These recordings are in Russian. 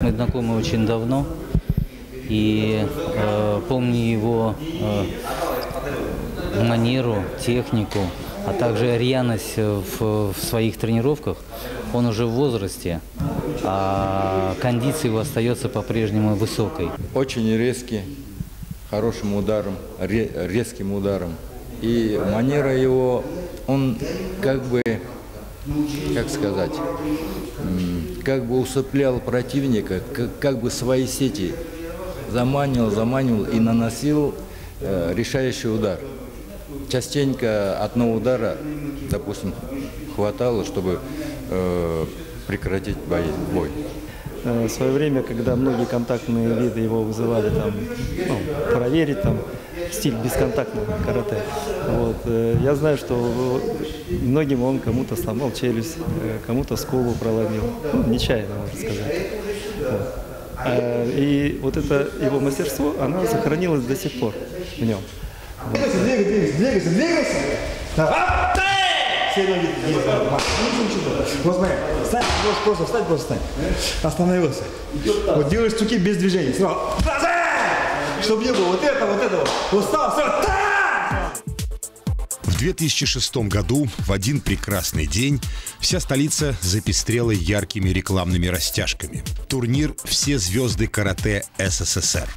Мы знакомы очень давно, и э, помню его э, манеру, технику, а также рьяность в, в своих тренировках. Он уже в возрасте, а кондиция его остается по-прежнему высокой. Очень резкий, хорошим ударом, ре- резким ударом. И манера его, он как бы, как сказать, как бы усыплял противника, как, как бы свои сети заманивал, заманивал и наносил э, решающий удар. Частенько одного удара, допустим, хватало, чтобы э, прекратить бой. бой. Э, В свое время, когда многие контактные виды его вызывали там, ну, проверить там стиль бесконтактного карате. Вот. э, Я знаю, что э, многим он кому-то сломал челюсть, э, кому-то скулу проломил. Ну, нечаянно, можно сказать. Вот. А, И вот это его мастерство, оно сохранилось до сих пор в нем. Двигайся, двигайся, двигайся, двигайся. Вот смотри, встань, просто встань, просто встань. Остановился. Вот делаешь стуки без движения. Сразу. Чтобы не было вот этого, вот встал, сразу. Так! В 2006 году, в один прекрасный день, вся столица запестрела яркими рекламными растяжками. Турнир «Все звезды карате СССР».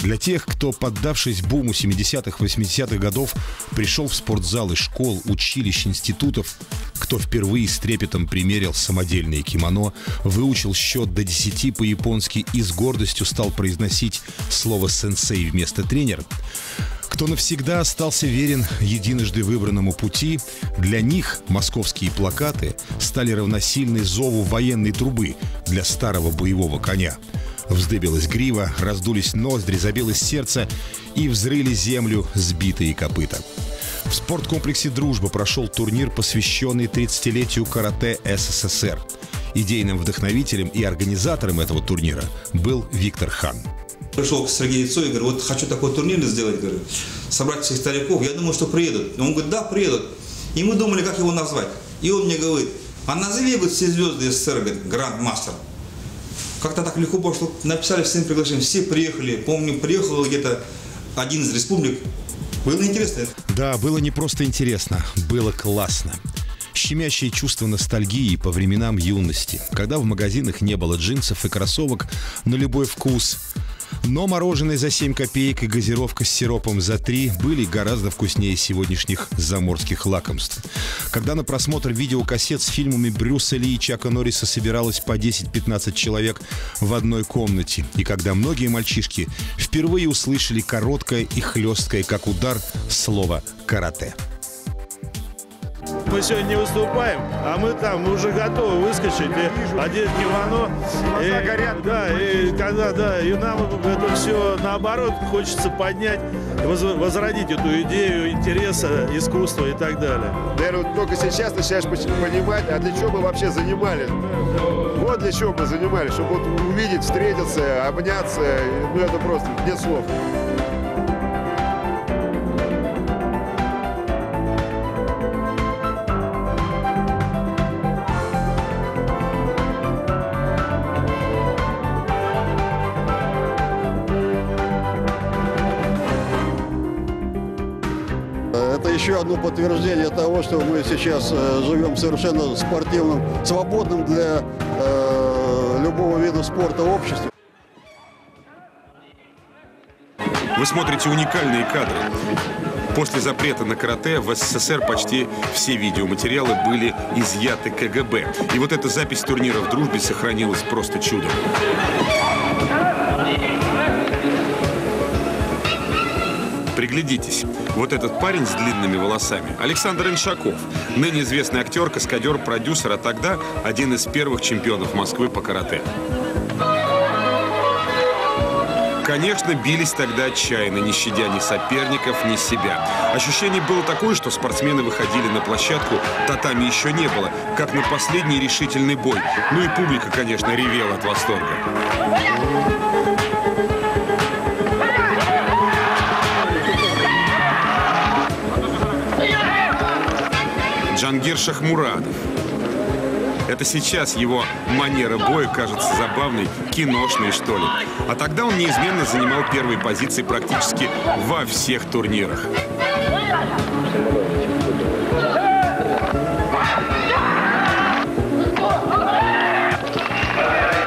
Для тех, кто, поддавшись буму 70-х, 80-х годов, пришел в спортзалы школ, училищ, институтов, кто впервые с трепетом примерил самодельные кимоно, выучил счет до 10 по-японски и с гордостью стал произносить слово «сенсей» вместо «тренер», кто навсегда остался верен единожды выбранному пути, для них московские плакаты стали равносильны зову военной трубы для старого боевого коня. Вздыбилась грива, раздулись ноздри, забилось сердце и взрыли землю сбитые копыта. В спорткомплексе «Дружба» прошел турнир, посвященный 30-летию карате СССР. Идейным вдохновителем и организатором этого турнира был Виктор Хан. Пришел к Сергею Цой и говорю, вот хочу такой турнир сделать, говорю, собрать всех стариков, я думаю, что приедут. Он говорит, да, приедут. И мы думали, как его назвать. И он мне говорит, а назови вот все звезды СССР, говорит, гранд-мастер. Как-то так легко пошло, написали всем приглашением, все приехали. Помню, приехал где-то один из республик. Было интересно. Да, было не просто интересно, было классно. Щемящее чувство ностальгии по временам юности, когда в магазинах не было джинсов и кроссовок на любой вкус. Но мороженое за 7 копеек и газировка с сиропом за 3 были гораздо вкуснее сегодняшних заморских лакомств. Когда на просмотр видеокассет с фильмами Брюса Ли и Чака Норриса собиралось по 10-15 человек в одной комнате, и когда многие мальчишки впервые услышали короткое и хлесткое, как удар, слово «карате». Мы сегодня не выступаем, а мы там мы уже готовы выскочить и одеть кимоно. И, горят. Да, и когда, да, и нам это все наоборот хочется поднять, воз- возродить эту идею интереса, искусства и так далее. Наверное, вот только сейчас начинаешь понимать, а для чего мы вообще занимались. Вот для чего мы занимались, чтобы вот увидеть, встретиться, обняться. Ну, это просто нет слов. Еще одно подтверждение того, что мы сейчас э, живем совершенно спортивном, свободном для э, любого вида спорта обществе. Вы смотрите уникальные кадры. После запрета на карате в СССР почти все видеоматериалы были изъяты КГБ. И вот эта запись турнира в дружбе сохранилась просто чудом. Приглядитесь. Вот этот парень с длинными волосами – Александр Иншаков. Ныне известный актер, каскадер, продюсер, а тогда один из первых чемпионов Москвы по карате. Конечно, бились тогда отчаянно, не щадя ни соперников, ни себя. Ощущение было такое, что спортсмены выходили на площадку, татами еще не было, как на последний решительный бой. Ну и публика, конечно, ревела от восторга. Джангир Шахмурадов, Это сейчас его манера боя кажется забавной, киношной, что ли. А тогда он неизменно занимал первые позиции практически во всех турнирах.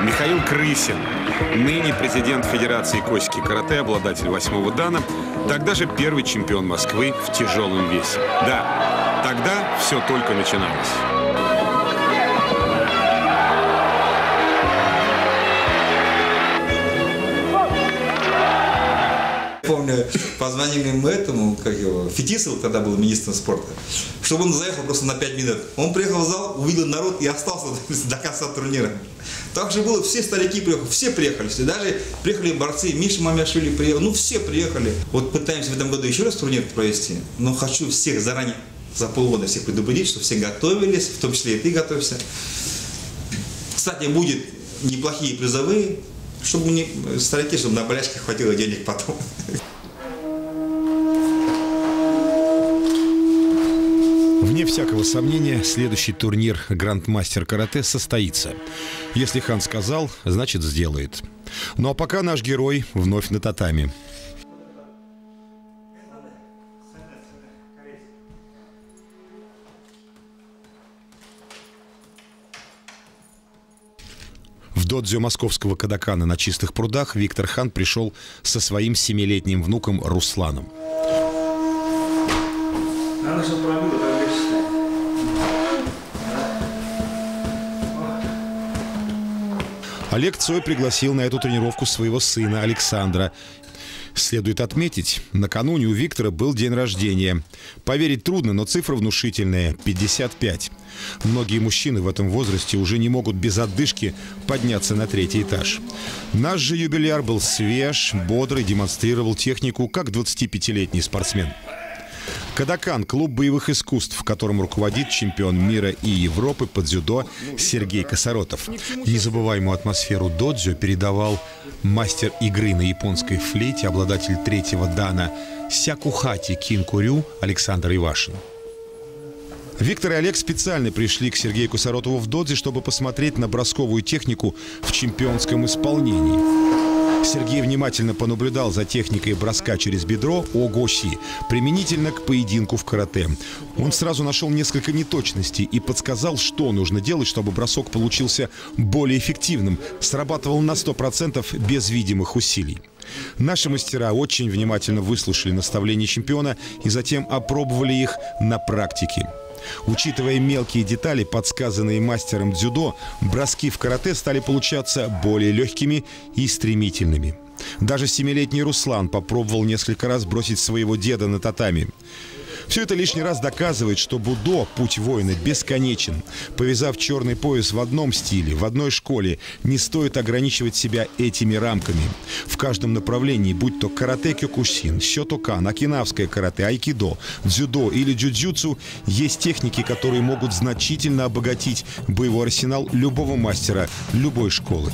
Михаил Крысин, ныне президент Федерации Косики Карате, обладатель восьмого дана, тогда же первый чемпион Москвы в тяжелом весе. Да, тогда все только начиналось. Помню, позвонили мы этому, как его, Фетисову, тогда был министром спорта, чтобы он заехал просто на 5 минут. Он приехал в зал, увидел народ и остался до конца турнира. Так же было, все старики приехали, все приехали, все, даже приехали борцы, Миша Мамяшвили приехал, ну все приехали. Вот пытаемся в этом году еще раз турнир провести, но хочу всех заранее, за полгода всех предупредить, что все готовились, в том числе и ты готовься. Кстати, будет неплохие призовые, чтобы не старики, чтобы на болячке хватило денег потом. Вне всякого сомнения, следующий турнир Грандмастер Карате состоится. Если хан сказал, значит сделает. Ну а пока наш герой вновь на татами. В додзё московского Кадакана на чистых прудах Виктор Хан пришел со своим семилетним внуком Русланом. Она же пробила, как. Олег Цой пригласил на эту тренировку своего сына Александра. Следует отметить, накануне у Виктора был день рождения. Поверить трудно, но цифра внушительная – 55. Многие мужчины в этом возрасте уже не могут без отдышки подняться на третий этаж. Наш же юбиляр был свеж, бодрый, демонстрировал технику, как 25-летний спортсмен. Кадакан – клуб боевых искусств, в котором руководит чемпион мира и Европы по дзюдо Сергей Косоротов. Незабываемую атмосферу додзю передавал мастер игры на японской флейте, обладатель третьего дана Сякухати Кинкурю Александр Ивашин. Виктор и Олег специально пришли к Сергею Кусаротову в Додзе, чтобы посмотреть на бросковую технику в чемпионском исполнении. Сергей внимательно понаблюдал за техникой броска через бедро Огоси, применительно к поединку в карате. Он сразу нашел несколько неточностей и подсказал, что нужно делать, чтобы бросок получился более эффективным, срабатывал на 100% без видимых усилий. Наши мастера очень внимательно выслушали наставления чемпиона и затем опробовали их на практике. Учитывая мелкие детали, подсказанные мастером дзюдо, броски в карате стали получаться более легкими и стремительными. Даже семилетний Руслан попробовал несколько раз бросить своего деда на татами. Все это лишний раз доказывает, что Будо, путь воина, бесконечен. Повязав черный пояс в одном стиле, в одной школе, не стоит ограничивать себя этими рамками. В каждом направлении, будь то карате кёкусин, сётокан, окинавское карате, айкидо, дзюдо или джуджутсу, есть техники, которые могут значительно обогатить боевой арсенал любого мастера любой школы.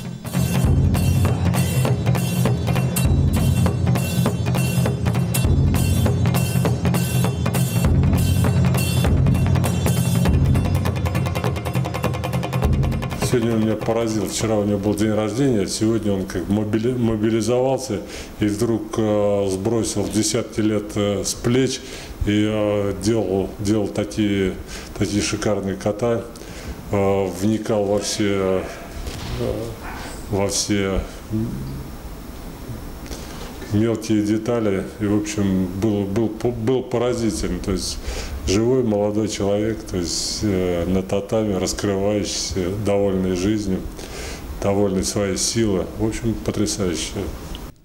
Сегодня он меня поразил. Вчера у него был день рождения, сегодня он как мобили- мобилизовался и вдруг э, сбросил в десятки лет э, с плеч и э, делал, делал такие, такие шикарные кота, вникал во все, во все мелкие детали и, в общем, был, был, был поразительный. То есть живой молодой человек, то есть э, на татами раскрывающийся, довольный жизнью, довольный своей силой. В общем, потрясающе.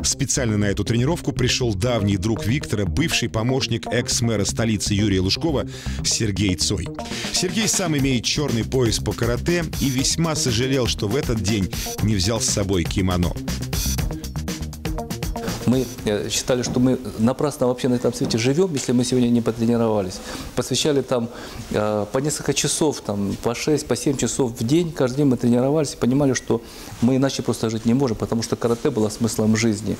Специально на эту тренировку пришел давний друг Виктора, бывший помощник экс-мэра столицы Юрия Лужкова Сергей Цой. Сергей сам имеет черный пояс по карате и весьма сожалел, что в этот день не взял с собой кимоно. Мы э, считали, что мы напрасно вообще на этом свете живем, если мы сегодня не потренировались. Посвящали там э, по несколько часов, там, по 6, по 7 часов в день. Каждый день мы тренировались и понимали, что мы иначе просто жить не можем, потому что карате было смыслом жизни.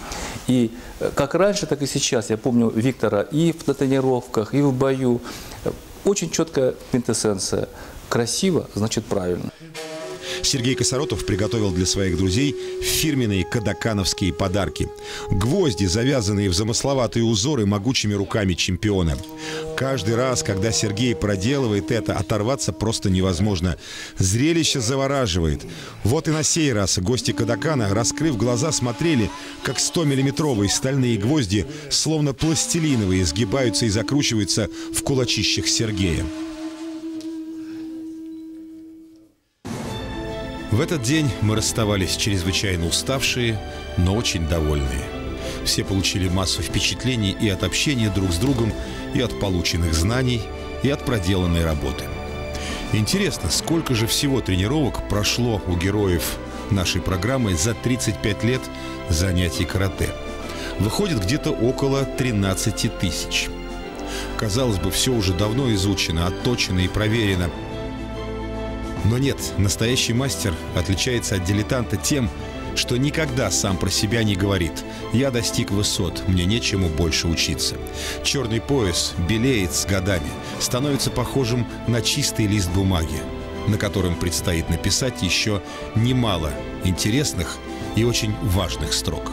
И э, как раньше, так и сейчас. Я помню Виктора и в тренировках, и в бою. Очень четкая квинтэссенция. Красиво, значит правильно. Сергей Косоротов приготовил для своих друзей фирменные кадакановские подарки. Гвозди, завязанные в замысловатые узоры могучими руками чемпиона. Каждый раз, когда Сергей проделывает это, оторваться просто невозможно. Зрелище завораживает. Вот и на сей раз гости Кадакана, раскрыв глаза, смотрели, как 100-миллиметровые стальные гвозди, словно пластилиновые, сгибаются и закручиваются в кулачищах Сергея. В этот день мы расставались чрезвычайно уставшие, но очень довольные. Все получили массу впечатлений и от общения друг с другом, и от полученных знаний, и от проделанной работы. Интересно, сколько же всего тренировок прошло у героев нашей программы за 35 лет занятий карате? Выходит где-то около 13 тысяч. Казалось бы, все уже давно изучено, отточено и проверено – но нет, настоящий мастер отличается от дилетанта тем, что никогда сам про себя не говорит «я достиг высот, мне нечему больше учиться». Черный пояс белеет с годами, становится похожим на чистый лист бумаги, на котором предстоит написать еще немало интересных и очень важных строк.